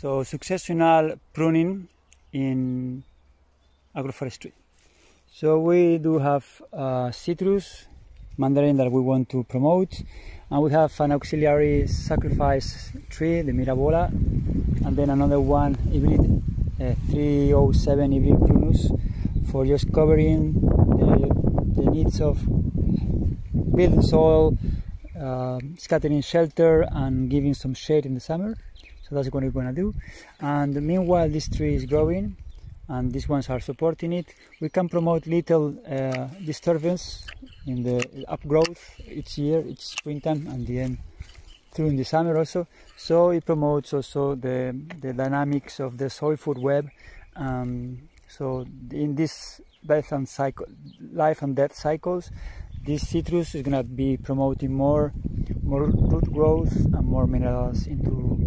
So successional pruning in agroforestry. So we do have uh, citrus, mandarin that we want to promote, and we have an auxiliary sacrifice tree, the Mirabola, and then another one, hybrid, uh, 307 hybrid prunus, for just covering the, the needs of building soil, uh, scattering shelter, and giving some shade in the summer. So that's what we're gonna do. And meanwhile, this tree is growing, and these ones are supporting it. We can promote little uh, disturbance in the upgrowth each year, each springtime, and then through in the summer also. So it promotes also the, the dynamics of the soil food web. Um, so in this death and cycle, life and death cycles, this citrus is gonna be promoting more, more root growth and more minerals into